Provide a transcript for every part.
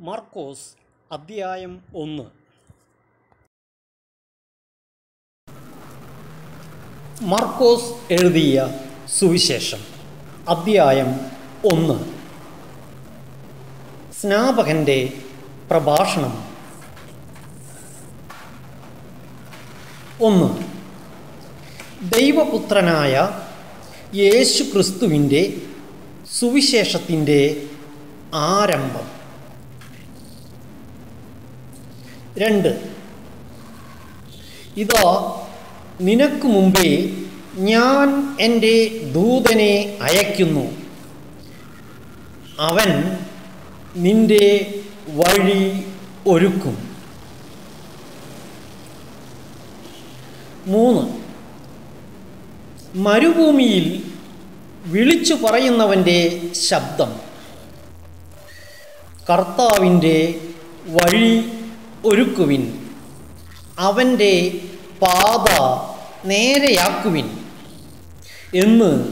മർക്കോസ് അദ്ധ്യായം ഒന്ന്. മർക്കോസ് എഴുതിയ സുവിശേഷം അദ്ധ്യായം ഒന്ന്. സ്നാപകന്റെ പ്രഭാഷണം. ഒന്ന്. ദൈവപുത്രനായ യേശുക്രിസ്തുവിന്റെ സുവിശേഷത്തിന്റെ ആരംഭം. രണ്ട്. ഇതാ നിനക്ക് മുമ്പേ ഞാൻ എന്റെ ദൂതനെ അയക്കുന്നു അവൻ നിന്റെ വഴി ഒരുക്കും. മൂന്ന്. മരുഭൂമിയിൽ വിളിച്ചു പറയുന്നവന്റെ ശബ്ദം. കർത്താവിന്റെ വഴി ഒരുക്കുവിൻ. അവന്റെ പാത നേരെയാക്കുവിൻ. എന്ന്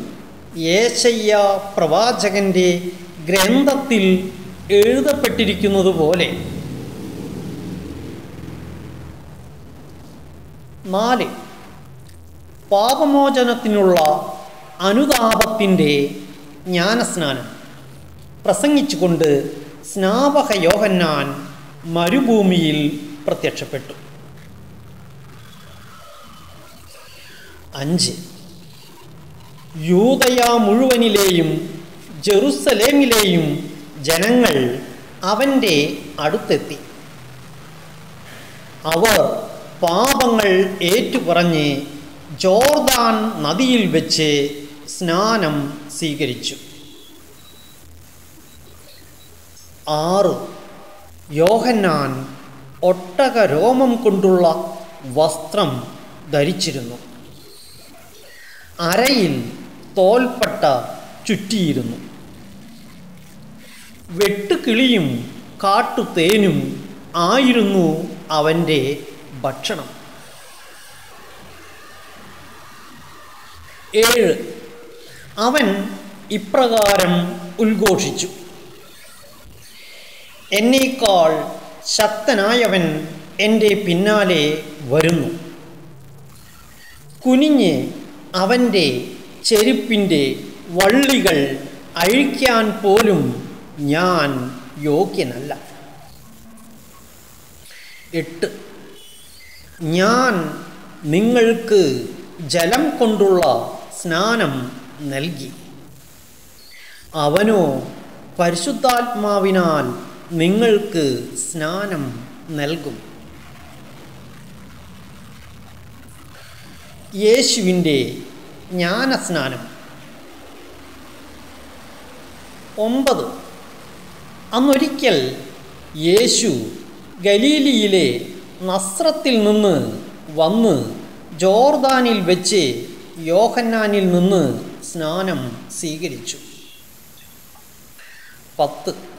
യേശയ്യ പ്രവാചകന്റെ ഗ്രന്ഥത്തിൽ എഴുതപ്പെട്ടിരിക്കുന്നത് പോലെ നാല്. പാപമോചനത്തിനുള്ള അനുതാപത്തിന്റെ ജ്ഞാനസ്നാനം. പ്രസംഗിച്ചുകൊണ്ട് സ്നാപക യോഹന്നാൻ മരുഭൂമിയിൽ പ്രത്യക്ഷപ്പെട്ടു. അഞ്ച്. യൂതയ മുഴുവനിലെയും ജെറുസലേമിലെയും ജനങ്ങൾ അവന്റെ അടുത്തെത്തി. അവർ പാപങ്ങൾ ഏറ്റുപറഞ്ഞ് ജോർദാൻ നദിയിൽ വെച്ച് സ്നാനം സ്വീകരിച്ചു. ആറ്. യോഹന്നാൻ ഒട്ടക രോമം കൊണ്ടുള്ള വസ്ത്രം ധരിച്ചിരുന്നു. അരയിൽ തോൽപ്പട്ട ചുറ്റിയിരുന്നു. വെട്ടുകിളിയും കാട്ടുതേനും ആയിരുന്നു അവന്റെ ഭക്ഷണം. ഏഴ്. അവൻ ഇപ്രകാരം ഉദ്ഘോഷിച്ചു. എന്നേക്കാൾ ശക്തനായവൻ എന്റെ പിന്നാലെ വരുന്നു. കുനിഞ്ഞ് അവന്റെ ചെരുപ്പിന്റെ വള്ളികൾ അഴിക്കാൻ പോലും ഞാൻ യോഗ്യനല്ല. എട്ട്. ഞാൻ നിങ്ങൾക്ക് ജലം കൊണ്ടുള്ള സ്നാനം നൽകി. അവനോ പരിശുദ്ധാത്മാവിനാൽ നിങ്ങൾക്ക് സ്നാനം നൽകും. യേശുവിന്റെ ജ്ഞാനസ്നാനം. ഒമ്പത്. അന്നൊരിക്കൽ യേശു ഗലീലിയിലെ നസ്രത്തിൽ നിന്ന് വന്ന് ജോർദാനിൽ വെച്ച് യോഹന്നാനിൽ നിന്ന് സ്നാനം സ്വീകരിച്ചു. പത്ത്.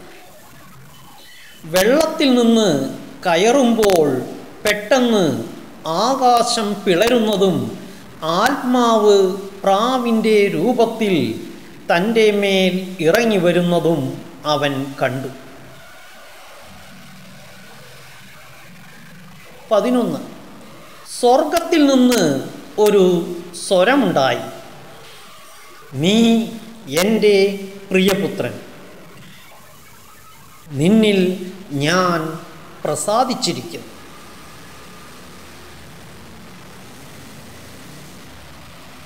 വെള്ളത്തിൽ നിന്ന് കയറുമ്പോൾ പെട്ടെന്ന് ആകാശം പിളരുന്നതും ആത്മാവ് പ്രാവിന്റെ രൂപത്തിൽ തന്റെ മേൽ ഇറങ്ങി വരുന്നതും അവൻ കണ്ടു. പതിനൊന്ന്. സ്വർഗത്തിൽ നിന്ന് ഒരു സ്വരമുണ്ടായി. നീ എന്റെ പ്രിയപുത്രൻ. നിന്നിൽ ഞാൻ പ്രസാദിച്ചിരിക്കുന്നു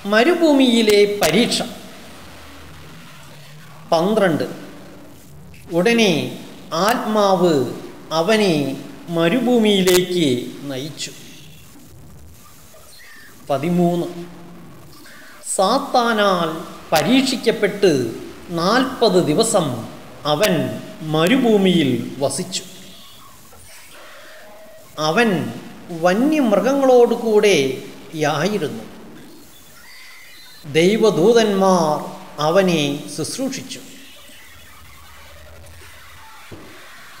മരുഭൂമിയിലെ പരീക്ഷ. പന്ത്രണ്ട്. ഉടനെ ആത്മാവ് അവനെ മരുഭൂമിയിലേക്ക് നയിച്ചു. പതിമൂന്ന്. സാത്താനാൽ പരീക്ഷിക്കപ്പെട്ട് നാൽപ്പത് ദിവസം അവൻ മരുഭൂമിയിൽ വസിച്ചു. അവൻ വന്യമൃഗങ്ങളോടുകൂടെ യായിരുന്നു. ദൈവദൂതന്മാർ അവനെ ശുശ്രൂഷിച്ചു.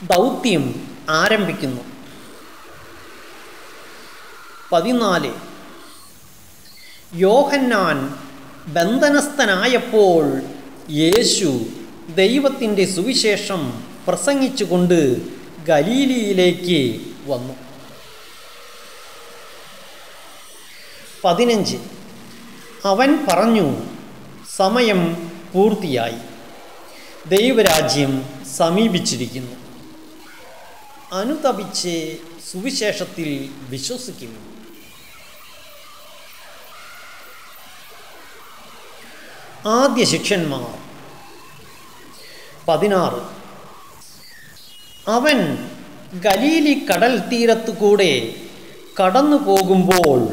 ദൗത്യം ആരംഭിക്കുന്നു. പതിനാല്. യോഹന്നാൻ ബന്ധനസ്ഥനായപ്പോൾ യേശു ദൈവത്തിന്റെ സുവിശേഷം പ്രസംഗിച്ചുകൊണ്ട് ഗലീലിയിലേക്ക് വന്നു. പതിനഞ്ച്. അവൻ പറഞ്ഞു സമയം പൂർത്തിയായി. ദൈവരാജ്യം സമീപിച്ചിരിക്കുന്നു. അനുതപിച്ച് സുവിശേഷത്തിൽ വിശ്വസിക്കുന്നു. ആദ്യ ശിഷ്യന്മാർ പതിനാറ്. അവൻ ഗലീലി കടൽ തീരത്തു കൂടെ കടന്നു പോകുമ്പോൾ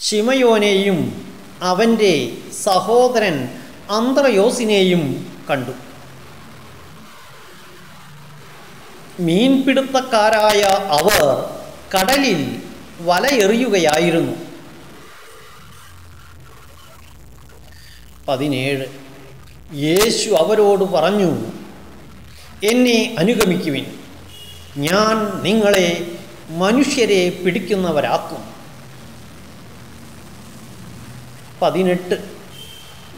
ശിമയോനെയും അവന്റെ സഹോദരൻ അന്ത്രയോസിനെയും കണ്ടു. മീൻപിടുത്തക്കാരായ അവർ കടലിൽ വലയെറിയുകയായിരുന്നു. പതിനേഴ്. യേശു അവരോട് പറഞ്ഞു എന്നെ അനുഗമിക്കുവിൻ. ഞാൻ നിങ്ങളെ മനുഷ്യരെ പിടിക്കുന്നവരാക്കും. പതിനെട്ട്.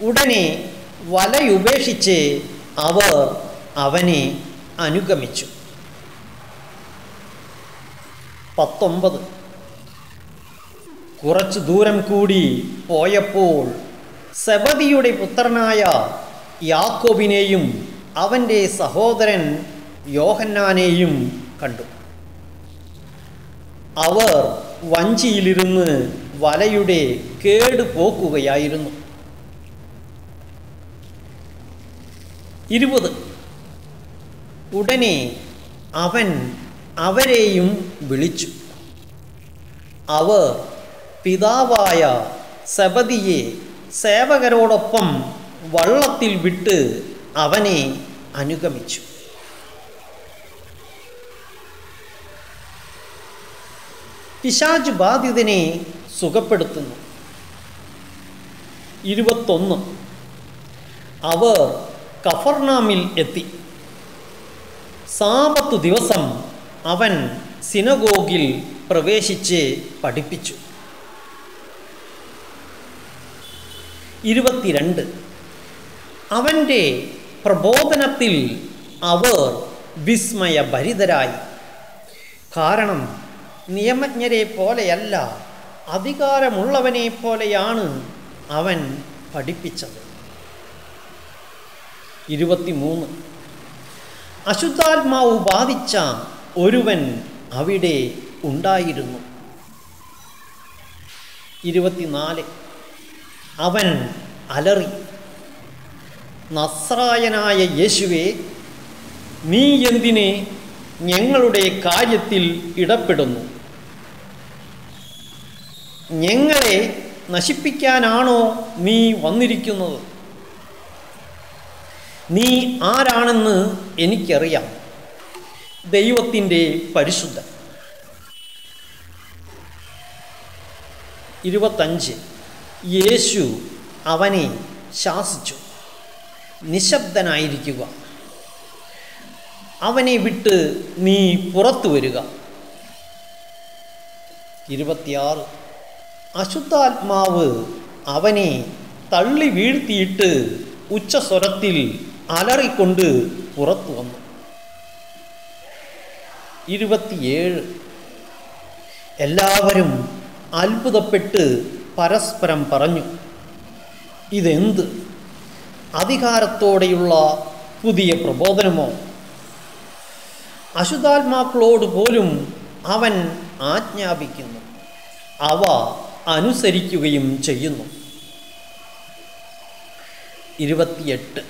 ഉടനെ വലയുപേക്ഷിച്ച് അവർ അവനെ അനുഗമിച്ചു. പത്തൊമ്പത്. കുറച്ചു ദൂരം കൂടി പോയപ്പോൾ സബദിയുടെ പുത്രനായ യാക്കോബിനെയും അവന്റെ സഹോദരൻ യോഹന്നാനെയും കണ്ടു. അവർ വഞ്ചിയിലിരുന്ന് വലയുടെ കേട് പോക്കുകയായിരുന്നു ഇരുപത്. ഉടനെ അവൻ അവരെയും വിളിച്ചു. അവർ പിതാവായ സബദിയെ സേവകരോടൊപ്പം വള്ളത്തിൽ വിട്ട് അവനെ അനുഗമിച്ചു. പിശാജ് ബാധിതനെ സുഖപ്പെടുത്തുന്നു. ഇരുപത്തൊന്ന്. അവർ കഫർനാമിൽ എത്തി. സാപത്തു ദിവസം അവൻ സിനഗോഗിൽ പ്രവേശിച്ച് പഠിപ്പിച്ചു. ഇരുപത്തിരണ്ട്. അവന്റെ പ്രബോധനത്തിൽ അവർ വിസ്മയഭരിതരായി. കാരണം നിയമജ്ഞരെ പോലെയല്ല അധികാരമുള്ളവനെ പോലെയാണ് അവൻ പഠിപ്പിച്ചത്. ഇരുപത്തിമൂന്ന്. അശുദ്ധാത്മാവ് ബാധിച്ച ഒരുവൻ അവിടെ ഉണ്ടായിരുന്നു. ഇരുപത്തിനാല്. അവൻ അലറി. നസ്രായനായ യേശുവെ നീ എന്തിനെ ഞങ്ങളുടെ കാര്യത്തിൽ ഇടപെടുന്നു? ഞങ്ങളെ നശിപ്പിക്കാനാണോ നീ വന്നിരിക്കുന്നത്? നീ ആരാണെന്ന് എനിക്കറിയാം. ദൈവത്തിന്റെ പരിശുദ്ധ ഇരുപത്തഞ്ച്. യേശു അവനെ ശാസിച്ചു. നിശബ്ദനായിരിക്കുക. അവനെ വിട്ട് നീ പുറത്തു വരിക. ഇരുപത്തിയാറ്. അശുദ്ധാത്മാവ് അവനെ തള്ളി വീഴ്ത്തിയിട്ട് ഉച്ചസ്വരത്തിൽ അലറിക്കൊണ്ട് പുറത്തു വന്നു. ഇരുപത്തിയേഴ്. എല്ലാവരും അത്ഭുതപ്പെട്ട് പരസ്പരം പറഞ്ഞു ഇതെന്ത്? അധികാരത്തോടെയുള്ള പുതിയ പ്രബോധനമോ? അശുദ്ധാത്മാക്കളോട് പോലും അവൻ ആജ്ഞാപിക്കുന്നു. അവ അനുസരിക്കുകയും ചെയ്യുന്നു. ഇരുപത്തിയെട്ട്.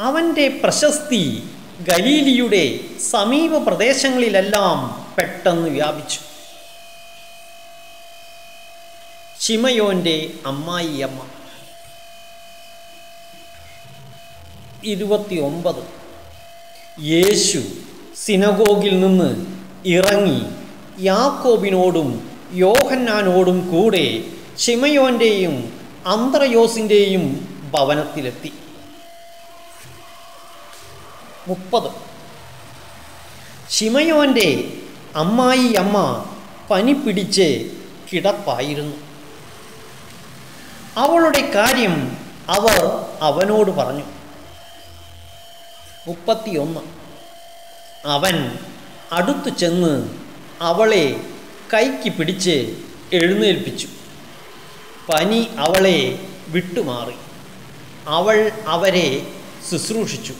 അവന്റെ പ്രശസ്തി ഗലീലിയുടെ സമീപ പ്രദേശങ്ങളിലെല്ലാം പെട്ടെന്ന് വ്യാപിച്ചു. ശിമയോന്റെ അമ്മായിയമ്മ. ഇരുപത്തി ഒമ്പത് യേശു സിനഗോഗിൽ നിന്ന് ഇറങ്ങി യാക്കോബിനോടും യോഹന്നാനോടും കൂടെ ഷിമയോന്റെയും അന്ത്രയോസിന്റെയും ഭവനത്തിലെത്തി. മുപ്പത്. ഷിമയോന്റെ അമ്മായി അമ്മ പനി പിടിച്ച് കിടപ്പായിരുന്നു. അവളുടെ കാര്യം അവർ അവനോട് പറഞ്ഞു. മുപ്പത്തിയൊന്ന്. അവൻ അടുത്തു ചെന്ന് അവളെ കൈക്ക് പിടിച്ച് എഴുന്നേൽപ്പിച്ചു. പനി അവളെ വിട്ടുമാറി. അവൾ അവരെ ശുശ്രൂഷിച്ചു.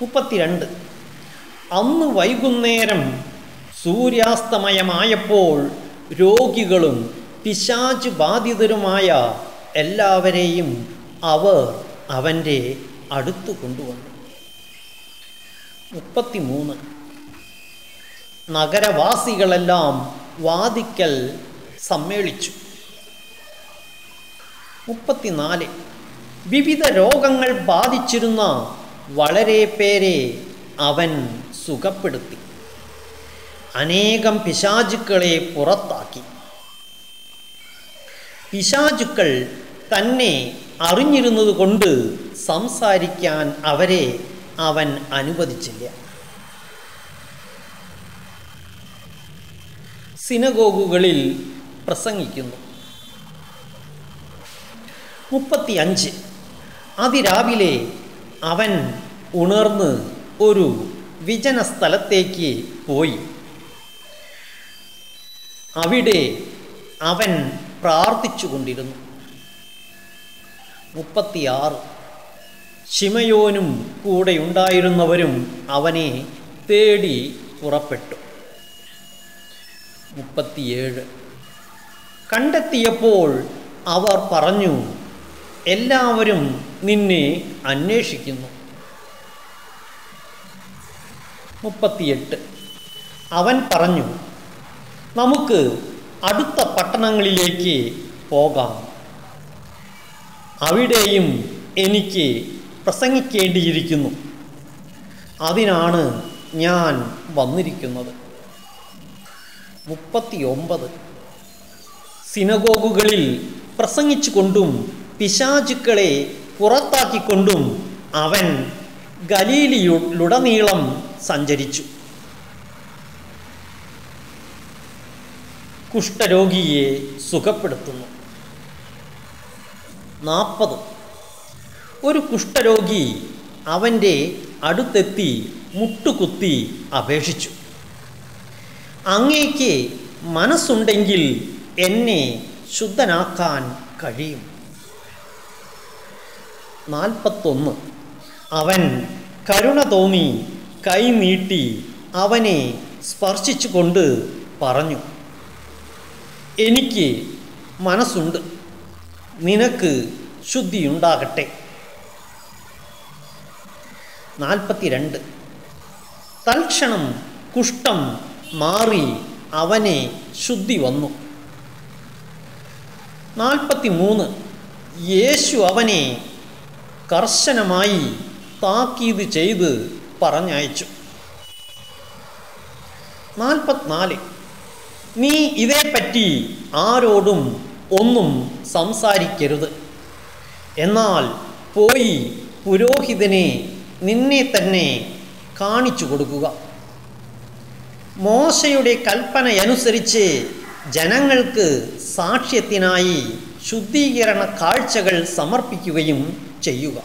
മുപ്പത്തിരണ്ട്. അന്ന് വൈകുന്നേരം സൂര്യാസ്തമയമായപ്പോൾ രോഗികളും പിശാച് ബാധിതരുമായ എല്ലാവരെയും അവർ അവന്റെ അടുത്ത് കൊണ്ടുവന്നു. മുപ്പത്തിമൂന്ന്. നഗരവാസികളെല്ലാം വാദിക്കൽ സമ്മേളിച്ചു. മുപ്പത്തിനാല്. വിവിധ രോഗങ്ങൾ ബാധിച്ചിരുന്ന വളരെ പേരെ അവൻ സുഖപ്പെടുത്തി. അനേകം പിശാചുക്കളെ പുറത്താക്കി. പിശാചുക്കൾ തന്നെ അറിഞ്ഞിരുന്നത് കൊണ്ട് സംസാരിക്കാൻ അവരെ അവൻ അനുവദിച്ചില്ല. സിനഗോഗുകളിൽ പ്രസംഗിക്കുന്നു. മുപ്പത്തിയഞ്ച്. അതിരാവിലെ അവൻ ഉണർന്ന് ഒരു വിജന സ്ഥലത്തേക്ക് പോയി. അവിടെ അവൻ പ്രാർത്ഥിച്ചു കൊണ്ടിരുന്നു മുപ്പത്തിയാറ്. ശിമയോനും കൂടെ ഉണ്ടായിരുന്നവരും അവനെ തേടി പുറപ്പെട്ടു. മുപ്പത്തിയേഴ്. കണ്ടെത്തിയപ്പോൾ അവർ പറഞ്ഞു എല്ലാവരും നിന്നെ അന്വേഷിക്കുന്നു. മുപ്പത്തിയെട്ട്. അവൻ പറഞ്ഞു നമുക്ക് അടുത്ത പട്ടണങ്ങളിലേക്ക് പോകാം. അവിടെയും എനിക്ക് പ്രസംഗിക്കേണ്ടിയിരിക്കുന്നു. അതിനാണ് ഞാൻ വന്നിരിക്കുന്നത്. മുപ്പത്തിയൊമ്പത്. സിനഗോഗുകളിൽ പ്രസംഗിച്ചുകൊണ്ടും പിശാചുക്കളെ പുറത്താക്കിക്കൊണ്ടും അവൻ ഗലീലിയുടനീളം സഞ്ചരിച്ചു. കുഷ്ഠരോഗിയെ സുഖപ്പെടുത്തുന്നു. നാൽപ്പത് ഒരു കുഷ്ഠരോഗി അവന്റെ അടുത്തെത്തി മുട്ടുകുത്തി അപേക്ഷിച്ചു. അങ്ങേക്ക് മനസ്സുണ്ടെങ്കിൽ എന്നെ ശുദ്ധനാക്കാൻ കഴിയും. നാൽപ്പത്തൊന്ന്. അവൻ കരുണ തോന്നി കൈ നീട്ടി അവനെ സ്പർശിച്ചുകൊണ്ട് പറഞ്ഞു എനിക്ക് മനസ്സുണ്ട്. നിനക്ക് ശുദ്ധിയുണ്ടാകട്ടെ നാൽപ്പത്തിരണ്ട്. തൽക്ഷണം കുഷ്ഠം മാറി അവനെ ശുദ്ധി വന്നു. നാൽപ്പത്തി മൂന്ന് യേശു അവനെ കർശനമായി താക്കീത് ചെയ്ത് പറഞ്ഞയച്ചു. നാൽപ്പത്തിനാല്. നീ ഇതേപ്പറ്റി ആരോടും ഒന്നും സംസാരിക്കരുത്. എന്നാൽ പോയി പുരോഹിതനെ നിന്നെ തന്നെ കാണിച്ചു കൊടുക്കുക. മോശയുടെ കൽപ്പനയനുസരിച്ച് ജനങ്ങൾക്ക് സാക്ഷ്യത്തിനായി ശുദ്ധീകരണ കാഴ്ചകൾ സമർപ്പിക്കുകയും ചെയ്യുക.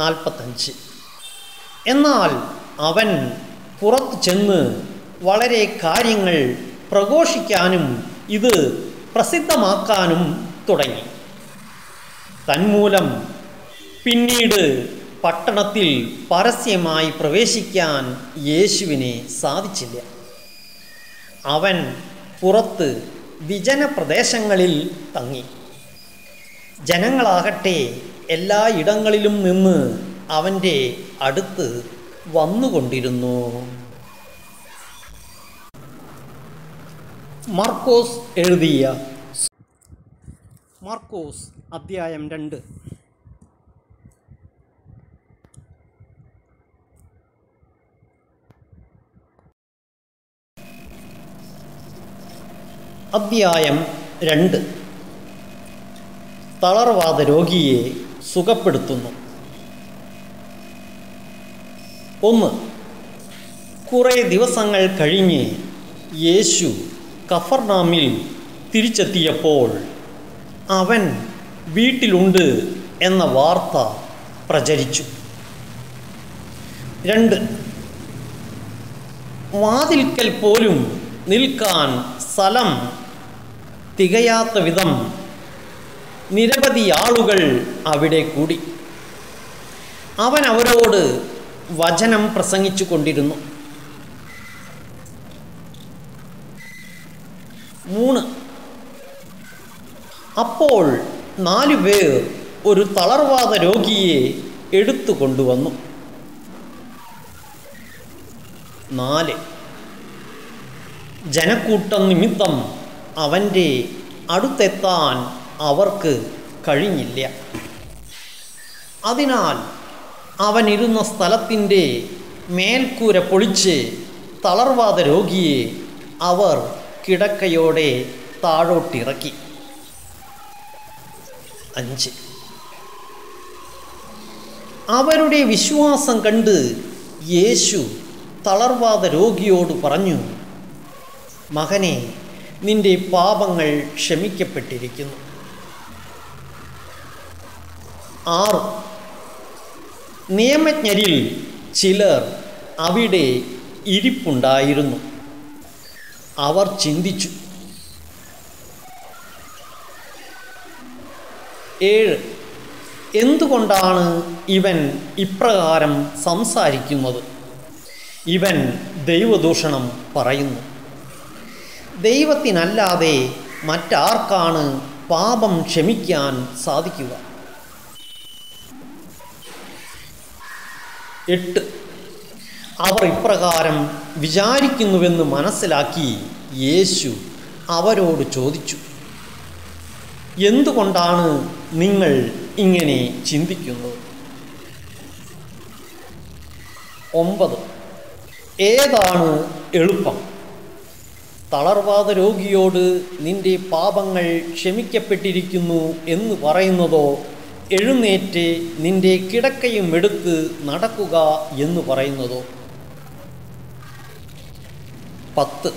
നാൽപ്പത്തഞ്ച്. എന്നാൽ അവൻ പുറത്തു ചെന്ന് വളരെ കാര്യങ്ങൾ പ്രഘോഷിക്കാനും ഇത് പ്രസിദ്ധമാക്കാനും തുടങ്ങി. തന്മൂലം പിന്നീട് പട്ടണത്തിൽ പരസ്യമായി പ്രവേശിക്കാൻ യേശുവിനെ സാധിച്ചില്ല. അവൻ പുറത്ത് വിജനപ്രദേശങ്ങളിൽ തങ്ങി. ജനങ്ങളാകട്ടെ എല്ലാ ഇടങ്ങളിലും നിന്ന് അവന്റെ അടുത്ത് വന്നുകൊണ്ടിരുന്നു. മാർക്കോസ് എഴുതിയ മാർക്കോസ് അധ്യായം രണ്ട്. അധ്യായം രണ്ട്. തളർവാദ രോഗിയെ സുഖപ്പെടുത്തുന്നു. ഒന്ന്. കുറേ ദിവസങ്ങൾ കഴിഞ്ഞ് യേശു കഫർനാമിൽ തിരിച്ചെത്തിയപ്പോൾ അവൻ വീട്ടിലുണ്ട് എന്ന വാർത്ത പ്രചരിച്ചു. രണ്ട് വാതിൽക്കൽ പോലും നിൽക്കാൻ സ്ഥലം തികയാത്ത വിധം നിരവധി ആളുകൾ അവിടെ കൂടി. അവൻ അവരോട് വചനം പ്രസംഗിച്ചു കൊണ്ടിരുന്നു. മൂന്ന്. അപ്പോൾ നാല് പേർ ഒരു തളർവാദ രോഗിയെ എടുത്തു കൊണ്ടുവന്നു. നാല്. ജനക്കൂട്ടം നിമിത്തം അവന്റെ അടുത്തെത്താൻ അവർക്ക് കഴിഞ്ഞില്ല. അതിനാൽ അവനിരുന്ന സ്ഥലത്തിന്റെ മേൽക്കൂര പൊളിച്ച് തളർവാദ രോഗിയെ അവർ കിടക്കയോടെ താഴോട്ടിറക്കി. അഞ്ച്. അവരുടെ വിശ്വാസം കണ്ട് യേശു തളർവാദ രോഗിയോട് പറഞ്ഞു മകനെ നിന്റെ പാപങ്ങൾ ക്ഷമിക്കപ്പെട്ടിരിക്കുന്നു. ആറ്. നിയമജ്ഞരിൽ ചിലർ അവിടെ ഇരിപ്പുണ്ടായിരുന്നു. അവർ ചിന്തിച്ചു. ഏഴ്. എന്തുകൊണ്ടാണ് ഇവൻ ഇപ്രകാരം സംസാരിക്കുന്നത്? ഇവൻ ദൈവദൂഷണം പറയുന്നു. ദൈവത്തിനല്ലാതെ മറ്റാർക്കാണ് പാപം ക്ഷമിക്കാൻ സാധിക്കുക? എട്ട്. അവർ ഇപ്രകാരം വിചാരിക്കുന്നുവെന്ന് മനസ്സിലാക്കി യേശു അവരോട് ചോദിച്ചു എന്തുകൊണ്ടാണ് നിങ്ങൾ ഇങ്ങനെ ചിന്തിക്കുന്നത് ഒമ്പത് ഏതാണ് എളുപ്പം? തളർവാദ രോഗിയോട് നിന്റെ പാപങ്ങൾ ക്ഷമിക്കപ്പെട്ടിരിക്കുന്നു എന്ന് പറയുന്നതോ? എഴുന്നേറ്റ് നിന്റെ കിടക്കയും എടുത്ത് നടക്കുക എന്ന് പറയുന്നതോ? പത്ത്.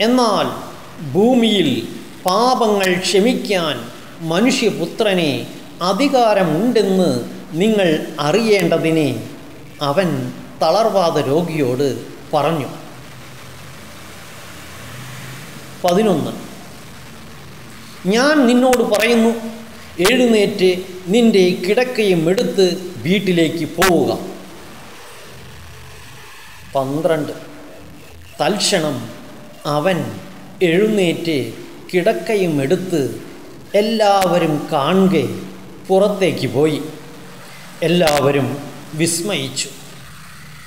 എന്നാൽ ഭൂമിയിൽ പാപങ്ങൾ ക്ഷമിക്കാൻ മനുഷ്യപുത്രനെ അധികാരമുണ്ടെന്ന് നിങ്ങൾ അറിയേണ്ടതിനെ അവൻ തളർവാദ രോഗിയോട് പറഞ്ഞു. പതിനൊന്ന്. ഞാൻ നിന്നോട് പറയുന്നു എഴുന്നേറ്റ് നിന്റെ കിടക്കയും എടുത്ത് വീട്ടിലേക്ക് പോവുക. പന്ത്രണ്ട്. തൽക്ഷണം അവൻ എഴുന്നേറ്റ് കിടക്കയും എടുത്ത് എല്ലാവരും കാണുക പുറത്തേക്ക് പോയി. എല്ലാവരും വിസ്മയിച്ചു.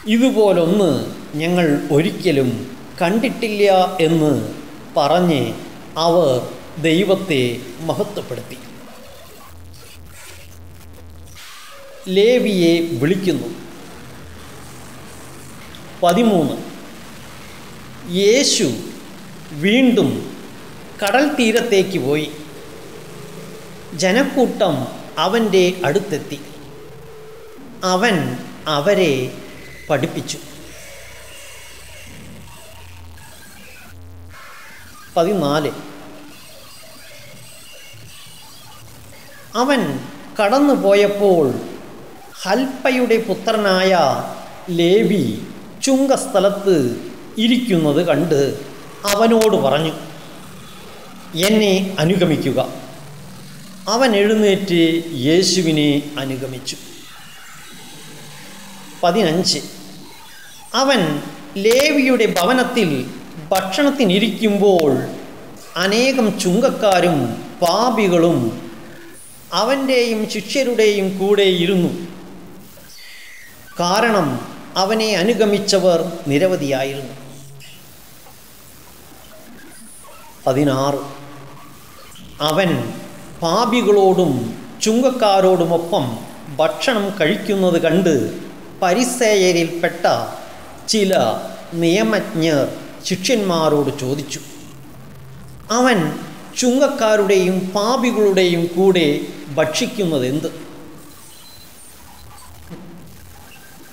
ഇതുപോലൊന്ന് ഞങ്ങൾ ഒരിക്കലും കണ്ടിട്ടില്ല എന്ന് പറഞ്ഞ് അവർ ദൈവത്തെ മഹത്വപ്പെടുത്തി. ലേവിയെ വിളിക്കുന്നു. പതിമൂന്ന്. യേശു വീണ്ടും കടൽ തീരത്തേക്ക് പോയി. ജനക്കൂട്ടം അവന്റെ അടുത്തെത്തി. അവൻ അവരെ പഠിപ്പിച്ചു. പതിനാല്. അവൻ കടന്നു പോയപ്പോൾ ഹൽപ്പയുടെ പുത്രനായ ലേവി ചുങ്കസ്ഥലത്ത് ഇരിക്കുന്നത് കണ്ട് അവനോട് പറഞ്ഞു എന്നെ അനുഗമിക്കുക. അവൻ എഴുന്നേറ്റ് യേശുവിനെ അനുഗമിച്ചു. പതിനഞ്ച് അവൻ ലേവിയുടെ ഭവനത്തിൽ ഭക്ഷണത്തിനിരിക്കുമ്പോൾ അനേകം ചുങ്കക്കാരും പാപികളും അവന്റെയും ശിഷ്യരുടെയും കൂടെ ഇരുന്നു. കാരണം അവനെ അനുഗമിച്ചവർ നിരവധിയായിരുന്നു. പതിനാറ്. അവൻ പാപികളോടും ചുങ്കക്കാരോടുമൊപ്പം ഭക്ഷണം കഴിക്കുന്നത് കണ്ട് പരിസേയരിൽപ്പെട്ട ചില നിയമജ്ഞർ ശിഷ്യന്മാരോട് ചോദിച്ചു. അവൻ ചുങ്കക്കാരുടെയും പാപികളുടെയും കൂടെ ഭക്ഷിക്കുന്നത് എന്ത്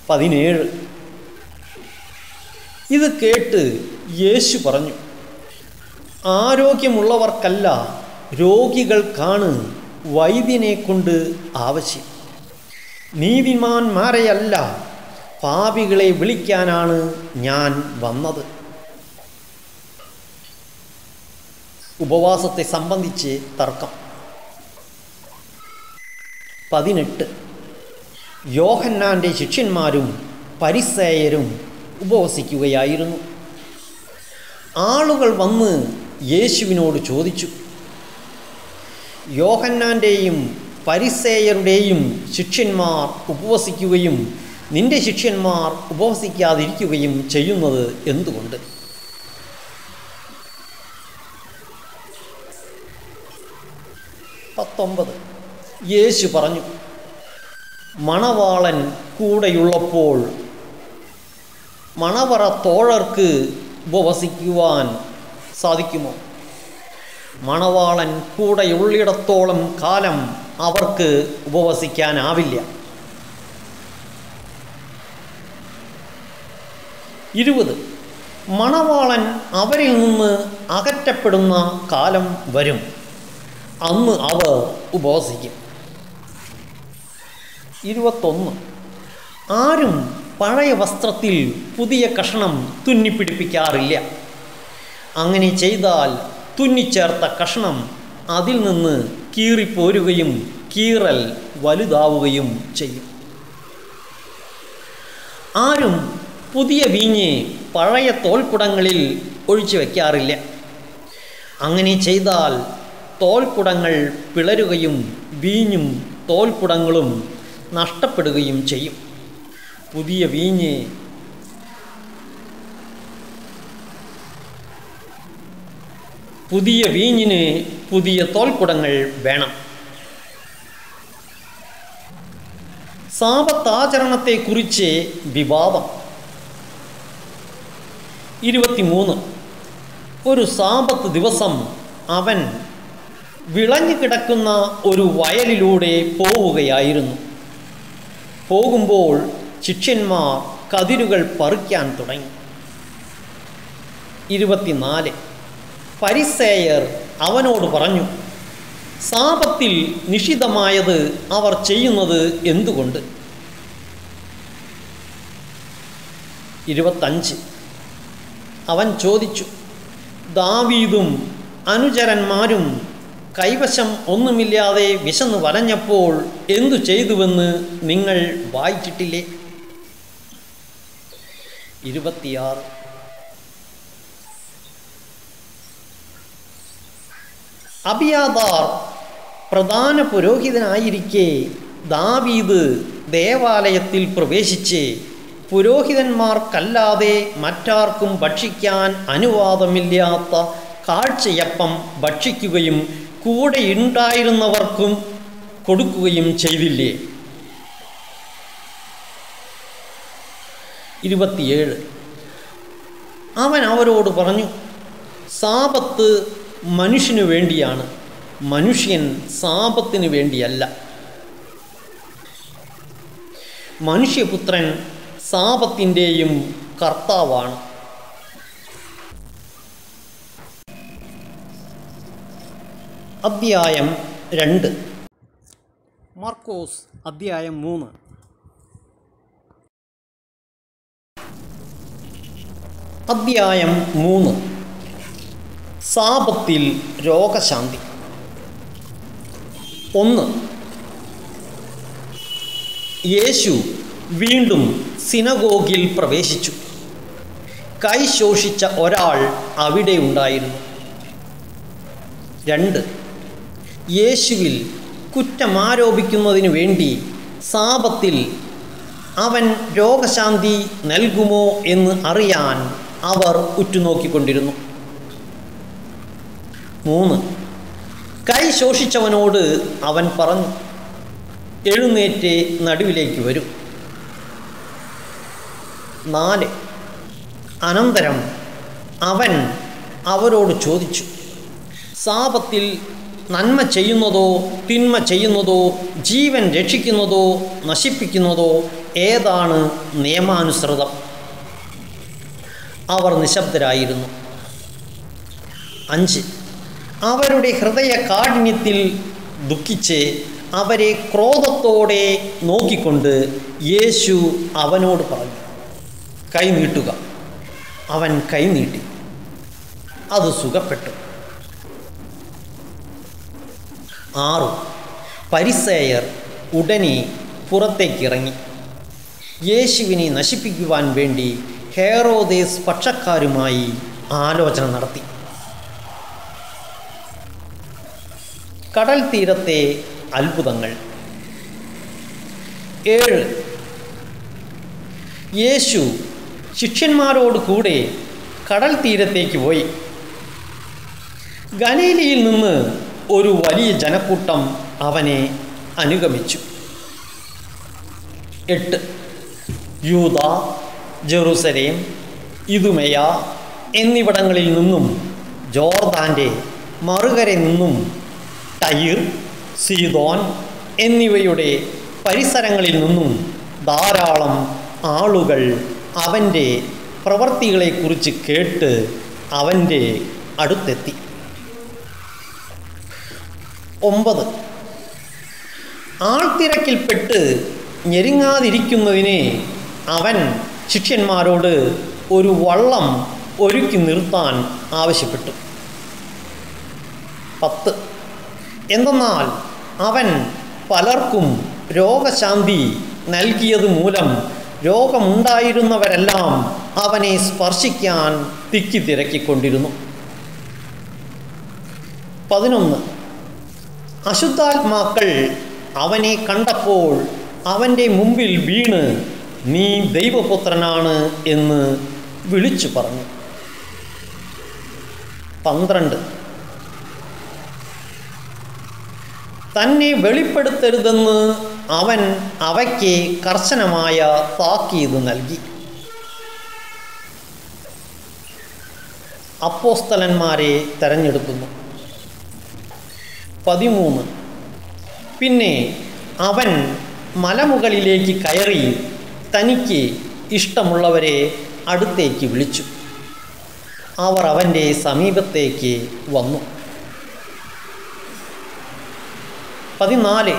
പതിനേഴ്. ഇത് കേട്ട് യേശു പറഞ്ഞു ആരോഗ്യമുള്ളവർക്കല്ല രോഗികൾക്കാണ് വൈദ്യനെ കൊണ്ട് ആവശ്യം. നീതിമാന്മാരെയല്ല പാപികളെ വിളിക്കാനാണ് ഞാൻ വന്നത്. ഉപവാസത്തെ സംബന്ധിച്ച് തർക്കം. പതിനെട്ട്. യോഹന്നാന്റെ ശിഷ്യന്മാരും പരിസേയരും ഉപവസിക്കുകയായിരുന്നു. ആളുകൾ വന്ന് യേശുവിനോട് ചോദിച്ചു. യോഹന്നാന്റെയും പരിസേയരുടെയും ശിഷ്യന്മാർ ഉപവസിക്കുകയും നിന്റെ ശിഷ്യന്മാർ ഉപവസിക്കാതിരിക്കുകയും ചെയ്യുന്നത് എന്തുകൊണ്ട്? പത്തൊമ്പത്. യേശു പറഞ്ഞു മണവാളൻ കൂടെയുള്ളപ്പോൾ മണവറ തോഴർക്ക് ഉപവസിക്കുവാൻ സാധിക്കുമോ? മണവാളൻ കൂടെയുള്ളിടത്തോളം കാലം അവർക്ക് ഉപവസിക്കാനാവില്ല. ഇരുപത്. മണവാളൻ അവരിൽ നിന്ന് അകറ്റപ്പെടുന്ന കാലം വരും. അന്ന് അവർ ഉപവസിക്കും. ഇരുപത്തൊന്ന്. ആരും പഴയ വസ്ത്രത്തിൽ പുതിയ കഷണം തുന്നിപ്പിടിപ്പിക്കാറില്ല. അങ്ങനെ ചെയ്താൽ തുന്നിച്ചേർത്ത കഷ്ണം അതിൽ നിന്ന് കീറിപ്പോരുകയും കീറൽ വലുതാവുകയും ചെയ്യും. ആരും പുതിയ വീഞ്ഞ് പഴയ തോൽക്കുടങ്ങളിൽ ഒഴിച്ചു വയ്ക്കാറില്ല അങ്ങനെ ചെയ്താൽ തോൽക്കുടങ്ങൾ പിളരുകയും വീഞ്ഞും തോൽക്കുടങ്ങളും നഷ്ടപ്പെടുകയും ചെയ്യും. പുതിയ വീഞ്ഞ് പുതിയ വീഞ്ഞിന് പുതിയ തോൽക്കുടങ്ങൾ വേണം. സാപത്താചരണത്തെക്കുറിച്ച് വിവാദം. ഇരുപത്തിമൂന്ന്. ഒരു സാപത്ത് ദിവസം അവൻ വിളഞ്ഞു കിടക്കുന്ന ഒരു വയലിലൂടെ പോവുകയായിരുന്നു. പോകുമ്പോൾ ശിഷ്യന്മാർ കതിരുകൾ പറിക്കാൻ തുടങ്ങി. ഇരുപത്തിനാല്. പരിസേയർ അവനോട് പറഞ്ഞു സാപത്തിൽ നിഷിതമായത് അവർ ചെയ്യുന്നത് എന്തുകൊണ്ട്? ഇരുപത്തഞ്ച്. അവൻ ചോദിച്ചു ദാവീദും അനുചരന്മാരും കൈവശം ഒന്നുമില്ലാതെ വിശന്ന് വരഞ്ഞപ്പോൾ എന്തു ചെയ്തുവെന്ന് നിങ്ങൾ വായിച്ചിട്ടില്ലേ? ഇരുപത്തിയാറ്. അബിയാദാർ പ്രധാന പുരോഹിതനായിരിക്കെ ദാവീദ് ദേവാലയത്തിൽ പ്രവേശിച്ച് പുരോഹിതന്മാർക്കല്ലാതെ മറ്റാർക്കും ഭക്ഷിക്കാൻ അനുവാദമില്ലാത്ത കാഴ്ചയപ്പം ഭക്ഷിക്കുകയും കൂടെയുണ്ടായിരുന്നവർക്കും കൊടുക്കുകയും ചെയ്തില്ലേ? ഇരുപത്തിയേഴ്. അവൻ അവരോട് പറഞ്ഞു സാപത്ത് മനുഷ്യനു വേണ്ടിയാണ്. മനുഷ്യൻ സാപത്തിന് വേണ്ടിയല്ല. മനുഷ്യപുത്രൻ സാപത്തിന്റെയും കർത്താവാണ്. അധ്യായം രണ്ട്. മാർക്കോസ് അധ്യായം മൂന്ന്. അധ്യായം മൂന്ന്. സാപത്തിൽ രോഗശാന്തി. ഒന്ന് യേശു വീണ്ടും സിനഗോഗിൽ പ്രവേശിച്ചു. കൈ ശോഷിച്ച ഒരാൾ അവിടെ ഉണ്ടായിരുന്നു. രണ്ട് യേശുവിൽ കുറ്റമാരോപിക്കുന്നതിനു വേണ്ടി സാപത്തിൽ അവൻ രോഗശാന്തി നൽകുമോ എന്ന് അറിയാൻ അവർ ഉറ്റുനോക്കിക്കൊണ്ടിരുന്നു. മൂന്ന്. കൈ ശോഷിച്ചവനോട് അവൻ പറഞ്ഞു എഴുന്നേറ്റ് നടുവിലേക്ക് വരും. നാല്. അനന്തരം അവൻ അവരോട് ചോദിച്ചു സാപത്തിൽ നന്മ ചെയ്യുന്നതോ തിന്മ ചെയ്യുന്നതോ ജീവൻ രക്ഷിക്കുന്നതോ നശിപ്പിക്കുന്നതോ ഏതാണ് നിയമാനുസൃതം? അവർ നിശബ്ദരായിരുന്നു. അഞ്ച്. അവരുടെ ഹൃദയ കാഠിന്യത്തിൽ ദുഃഖിച്ച് അവരെ ക്രോധത്തോടെ നോക്കിക്കൊണ്ട് യേശു അവനോട് പറഞ്ഞു കൈ നീട്ടുക. അവൻ കൈ നീട്ടി. അത് സുഖപ്പെട്ടു. ആറു പരിസേയർ ഉടനെ പുറത്തേക്കിറങ്ങി. യേശുവിനെ നശിപ്പിക്കുവാൻ വേണ്ടി ഹേറോദേസ് പക്ഷക്കാരുമായി ആലോചന നടത്തി. കടൽ തീരത്തെ അത്ഭുതങ്ങൾ. ഏഴ്. യേശു ശിഷ്യന്മാരോട് കൂടെ കടൽ തീരത്തേക്ക് പോയി. ഗലീലിയിൽ നിന്ന് ഒരു വലിയ ജനക്കൂട്ടം അവനെ അനുഗമിച്ചു. എട്ട്. യൂത ജെറുസലേം ഇതുമയ എന്നിവിടങ്ങളിൽ നിന്നും ജോർദാന്റെ മറുകരെ നിന്നും ടൈർ സീതോൻ എന്നിവയുടെ പരിസരങ്ങളിൽ നിന്നും ധാരാളം ആളുകൾ അവന്റെ പ്രവൃത്തികളെക്കുറിച്ച് കേട്ട് അവന്റെ അടുത്തെത്തി. ഒമ്പത്. ആൾത്തിരക്കിൽപ്പെട്ട് ഞെരുങ്ങാതിരിക്കുന്നതിനെ അവൻ ശിഷ്യന്മാരോട് ഒരു വള്ളം ഒരുക്കി നിർത്താൻ ആവശ്യപ്പെട്ടു. പത്ത്. എന്തെന്നാൽ അവൻ പലർക്കും രോഗശാന്തി നൽകിയത് മൂലം രോഗമുണ്ടായിരുന്നവരെല്ലാം അവനെ സ്പർശിക്കാൻ തിക്കി തിരക്കിക്കൊണ്ടിരുന്നു. പതിനൊന്ന്. അശുദ്ധാത്മാക്കൾ അവനെ കണ്ടപ്പോൾ അവന്റെ മുമ്പിൽ വീണ് നീ ദൈവപുത്രനാണ് എന്ന് വിളിച്ചു പറഞ്ഞു. പന്ത്രണ്ട്. തന്നെ വെളിപ്പെടുത്തരുതെന്ന് അവൻ അവയ്ക്ക് കർശനമായ താക്കീത് നൽകി. അപ്പോസ്തലന്മാരെ തെരഞ്ഞെടുക്കുന്നു. പതിമൂന്ന്. പിന്നെ അവൻ മലമുകളിലേക്ക് കയറി തനിക്ക് ഇഷ്ടമുള്ളവരെ അടുത്തേക്ക് വിളിച്ചു. അവർ അവന്റെ സമീപത്തേക്ക് വന്നു. പതിനാല്.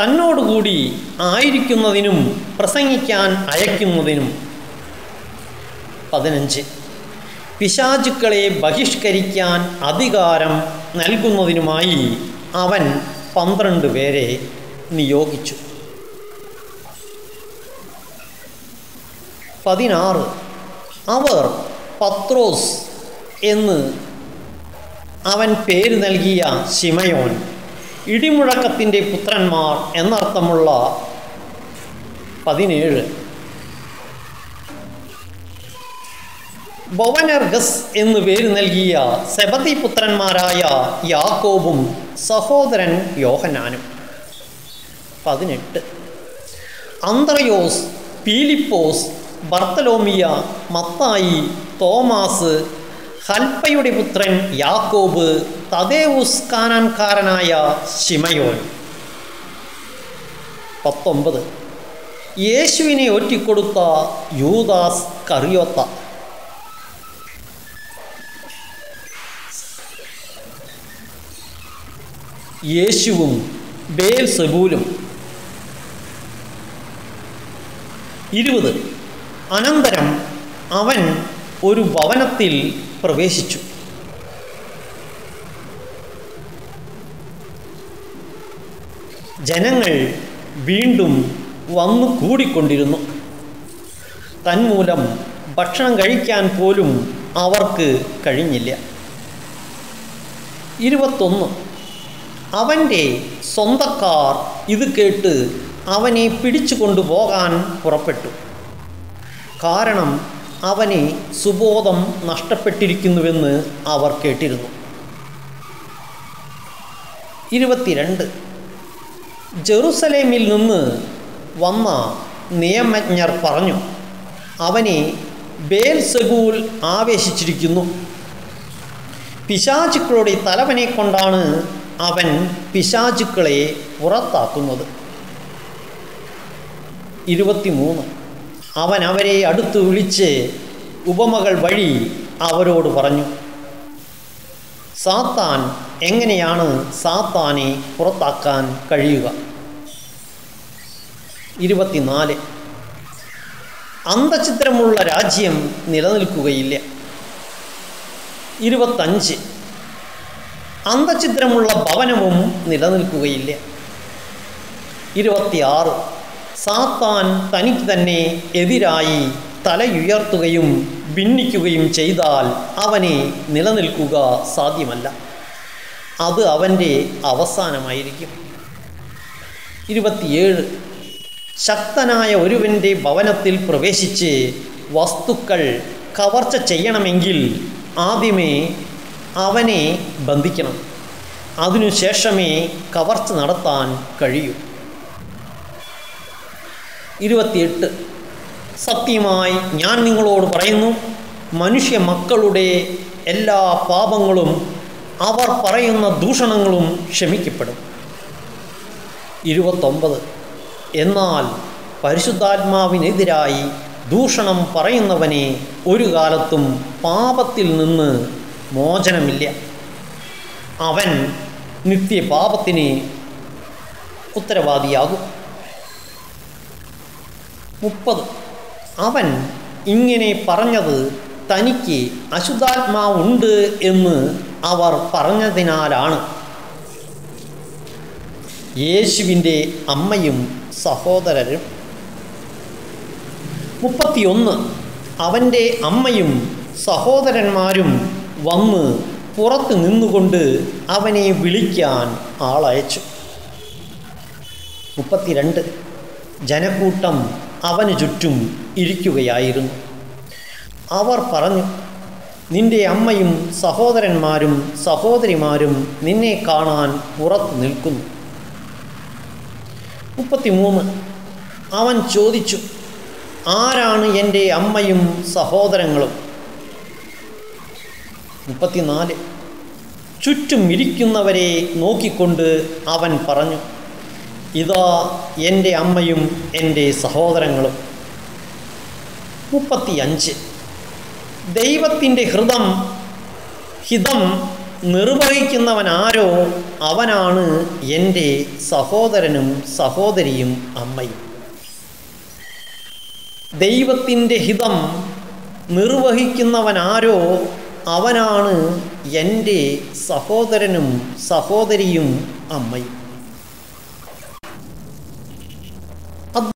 തന്നോടുകൂടി ആയിരിക്കുന്നതിനും പ്രസംഗിക്കാൻ അയക്കുന്നതിനും. പതിനഞ്ച്. പിശാചുക്കളെ ബഹിഷ്കരിക്കാൻ അധികാരം നൽകുന്നതിനുമായി അവൻ പന്ത്രണ്ട് പേരെ നിയോഗിച്ചു. പതിനാറ്. അവർ പത്രോസ് എന്ന് അവൻ പേര് നൽകിയ ശിമയോൻ ഇടിമുഴക്കത്തിന്റെ പുത്രന്മാർ എന്നർത്ഥമുള്ള പതിനേഴ്. ബൊവനർഗസ് എന്ന് പേര് നൽകിയ സെബതി പുത്രന്മാരായ യാക്കോബും സഹോദരൻ യോഹനാനും പതിനെട്ട്. അന്ത്രയോസ് പീലിപ്പോസ് ബർത്തലോമിയ മത്തായി തോമാസ് ഹൽപ്പയുടെ പുത്രൻ യാക്കോബ് തദേവുസ് കാനാൻകാരനായ ശിമയോൻ. പത്തൊമ്പത്. യേശുവിനെ ഒറ്റിക്കൊടുത്ത യൂദാസ് കറിയോത്ത. യേശുവും ബേൽ സെബൂലും ഇരുപത്. അനന്തരം അവൻ ഒരു ഭവനത്തിൽ പ്രവേശിച്ചു. ജനങ്ങൾ വീണ്ടും വന്നു കൂടിക്കൊണ്ടിരുന്നു. തന്മൂലം ഭക്ഷണം കഴിക്കാൻ പോലും അവർക്ക് കഴിഞ്ഞില്ല. ഇരുപത്തൊന്ന്. അവന്റെ സ്വന്തക്കാർ ഇത് കേട്ട് അവനെ പിടിച്ചു കൊണ്ടുപോകാൻ പുറപ്പെട്ടു. കാരണം അവന് സുബോധം നഷ്ടപ്പെട്ടിരിക്കുന്നുവെന്ന് അവർ കേട്ടിരുന്നു. ഇരുപത്തിരണ്ട്. ജെറുസലേമിൽ നിന്ന് വന്ന നിയമജ്ഞർ പറഞ്ഞു അവനെ ബേൽ സെഗൂൽ ആവേശിച്ചിരിക്കുന്നു. പിശാചുക്കളുടെ തലവനെ കൊണ്ടാണ് അവൻ പിശാചുക്കളെ പുറത്താക്കുന്നത് ഇരുപത്തിമൂന്ന്. അവൻ അവരെ അടുത്ത് വിളിച്ച് ഉപമകൾ വഴി അവരോട് പറഞ്ഞു സാത്താൻ എങ്ങനെയാണ് സാത്താനെ പുറത്താക്കാൻ കഴിയുക? ഇരുപത്തിനാല് അന്തചിത്രമുള്ള രാജ്യം നിലനിൽക്കുകയില്ല. ഇരുപത്തഞ്ച് അന്തചിത്രമുള്ള ഭവനവും നിലനിൽക്കുകയില്ല. ഇരുപത്തിയാറ് സാത്താൻ തനിക്ക് തന്നെ എതിരായി തലയുയർത്തുകയും ഭിന്നിക്കുകയും ചെയ്താൽ അവനെ നിലനിൽക്കുക സാധ്യമല്ല. അത് അവന്റെ അവസാനമായിരിക്കും. ഇരുപത്തിയേഴ്. ശക്തനായ ഒരുവന്റെ ഭവനത്തിൽ പ്രവേശിച്ച് വസ്തുക്കൾ കവർച്ച ചെയ്യണമെങ്കിൽ ആദ്യമേ അവനെ ബന്ധിക്കണം. അതിനുശേഷമേ കവർച്ച നടത്താൻ കഴിയൂ. ഇരുപത്തിയെട്ട്. സത്യമായി ഞാൻ നിങ്ങളോട് പറയുന്നു മനുഷ്യ മക്കളുടെ എല്ലാ പാപങ്ങളും അവർ പറയുന്ന ദൂഷണങ്ങളും ക്ഷമിക്കപ്പെടും. ഇരുപത്തൊമ്പത്. എന്നാൽ പരിശുദ്ധാത്മാവിനെതിരായി ദൂഷണം പറയുന്നവനെ ഒരു കാലത്തും പാപത്തിൽ നിന്ന് മോചനമില്ല. അവൻ നിത്യപാപത്തിന് ഉത്തരവാദിയാകും. മുപ്പത്. അവൻ ഇങ്ങനെ പറഞ്ഞത് തനിക്ക് അശുദ്ധാത്മാവുണ്ട് എന്ന് അവർ പറഞ്ഞതിനാലാണ്. യേശുവിന്റെ അമ്മയും സഹോദരരും. മുപ്പത്തിയൊന്ന്. അവന്റെ അമ്മയും സഹോദരന്മാരും വന്ന് പുറത്ത് നിന്നുകൊണ്ട് അവനെ വിളിക്കാൻ ആളയച്ചു. മുപ്പത്തിരണ്ട്. ജനക്കൂട്ടം അവന് ചുറ്റും ഇരിക്കുകയായിരുന്നു. അവർ പറഞ്ഞു നിന്റെ അമ്മയും സഹോദരന്മാരും സഹോദരിമാരും നിന്നെ കാണാൻ പുറത്തു നിൽക്കുന്നു. മുപ്പത്തിമൂന്ന്. അവൻ ചോദിച്ചു ആരാണ് എന്റെ അമ്മയും സഹോദരങ്ങളും? മുപ്പത്തിനാല്. ചുറ്റും ഇരിക്കുന്നവരെ നോക്കിക്കൊണ്ട് അവൻ പറഞ്ഞു ഇതാ എന്റെ അമ്മയും എന്റെ സഹോദരങ്ങളും. മുപ്പത്തിയഞ്ച്. ദൈവത്തിന്റെ ഹൃദം ഹിതം നിർവഹിക്കുന്നവനാരോ അവനാണ് എന്റെ സഹോദരനും സഹോദരിയും അമ്മയും. ദൈവത്തിന്റെ ഹിതം നിർവഹിക്കുന്നവനാരോ അവനാണ് എന്റെ സഹോദരനും സഹോദരിയും അമ്മയും. a